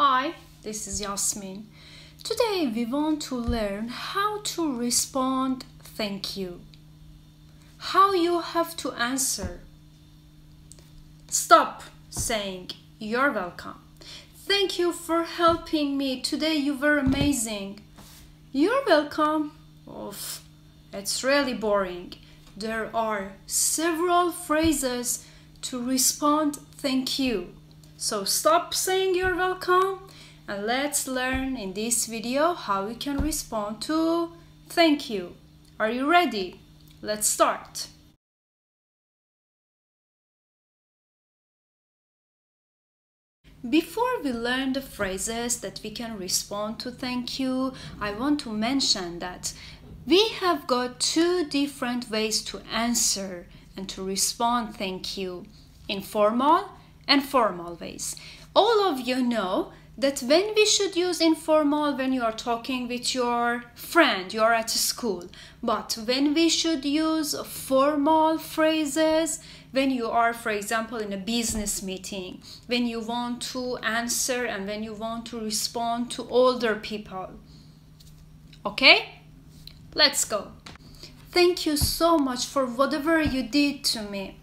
Hi, this is Yasmin. Today we want to learn how to respond thank you. How you have to answer. Stop saying you're welcome. Thank you for helping me. Today you were amazing. You're welcome. Oof, it's really boring. There are several phrases to respond thank you. So stop saying you're welcome and let's learn in this video how we can respond to thank you. Are you ready? Let's start. Before we learn the phrases that we can respond to thank you, I want to mention that we have got two different ways to answer and to respond thank you informal and formal ways. All of you know that when we should use informal when you are talking with your friend you are at school. But when we should use formal phrases when you are for example in a business meeting when you want to answer and when you want to respond to older people. Okay? Let's go. Thank you so much for whatever you did to me.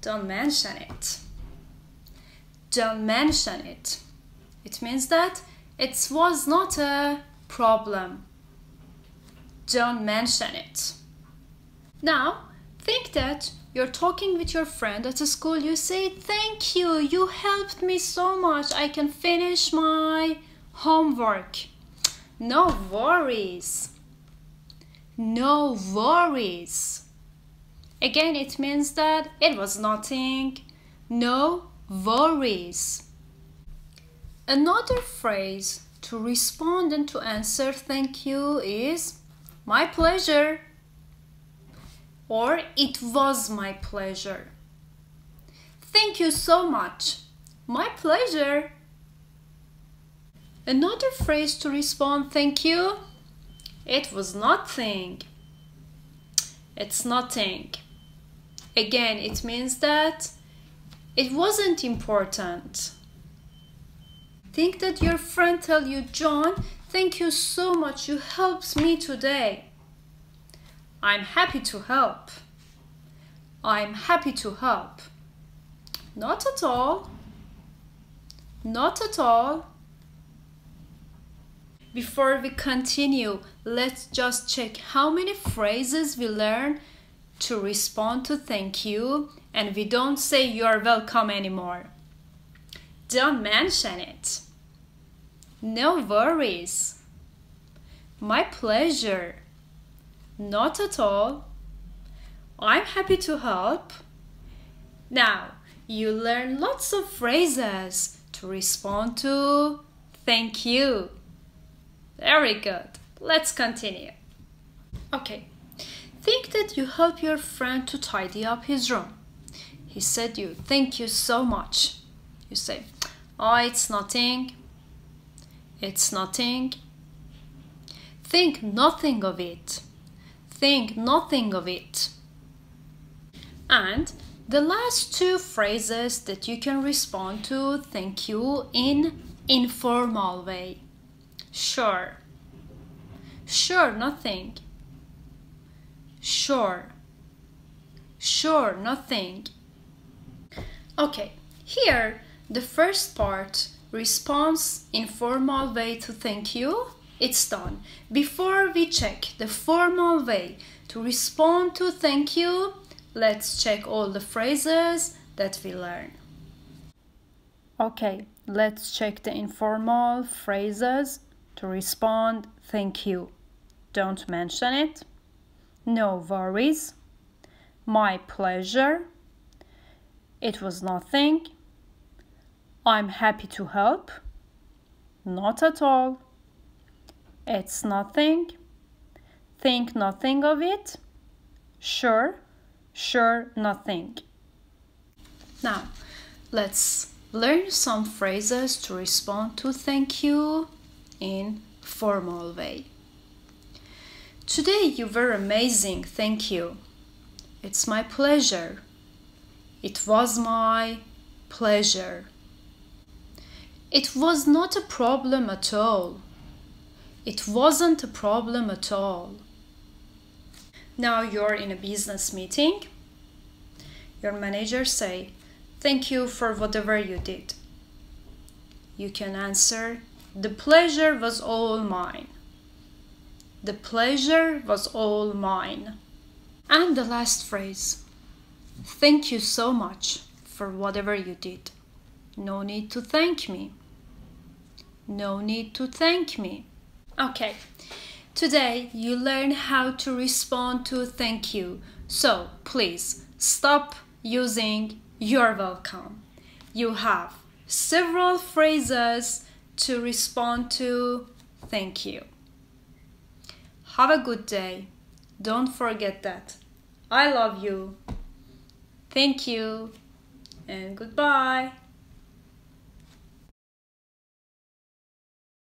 Don't mention it don't mention it it means that it was not a problem. Don't mention it. Now, think that you're talking with your friend at school. You say, Thank you, you helped me so much. I can finish my homework. No worries. No worries. Again, it means that it was nothing. No worries. Another phrase to respond and to answer thank you is my pleasure or it was my pleasure. Thank you so much. My pleasure. Another phrase to respond thank you. It was nothing. It's nothing. Again, it means that it wasn't important. Think that your friend tell you, John, thank you so much. You helped me today. I'm happy to help. I'm happy to help. Not at all. Not at all. Before we continue, let's just check how many phrases we learn to respond to thank you and we don't say you are welcome anymore. Don't mention it. No worries. My pleasure. Not at all. I'm happy to help. Now, you learn lots of phrases to respond to thank you. Very good. Let's continue. Okay. Think that you help your friend to tidy up his room. He said you, thank you so much. You say, Oh, it's nothing. It's nothing. Think nothing of it. Think nothing of it. And the last two phrases that you can respond to thank you in informal way. Sure. Sure, nothing. Sure. Sure, nothing. Okay, here the first part, response informal way to thank you, it's done. Before we check the formal way to respond to thank you, let's check all the phrases that we learn. Okay, let's check the informal phrases to respond thank you. Don't mention it. No worries. My pleasure. It was nothing. I'm happy to help. Not at all. It's nothing. Think nothing of it. Sure, sure, nothing. Now, let's learn some phrases to respond to thank you in formal way. Today you were amazing, thank you. It's my pleasure. It was my pleasure. It was not a problem at all. It wasn't a problem at all. Now you're in a business meeting. Your manager say, "Thank you for whatever you did." You can answer, "The pleasure was all mine." The pleasure was all mine. And the last phrase, "Thank you so much for whatever you did." No need to thank me. No need to thank me. Okay, today you learn how to respond to thank you. So please stop using you're welcome. You have several phrases to respond to thank you. Have a good day. Don't forget that. I love you. Thank you and goodbye.